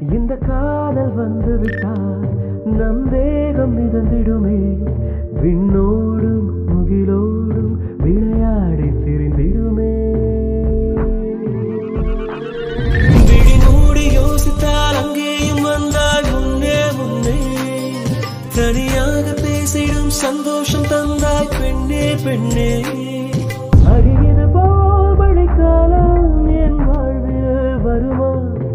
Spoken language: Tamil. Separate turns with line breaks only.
இந்த காதல் வந்து விட்டால் நம் வேகம் மிதந்திடுமே. விண்ணோடும் முகிலோடும் விளையாடி திரிந்திடுமே. மூடி யோசித்தால் அங்கேயும் வந்தால் முன்னே முன்னே. தனியாக பேசிடும் சந்தோஷம் தந்தாய் பெண்ணே பெண்ணே.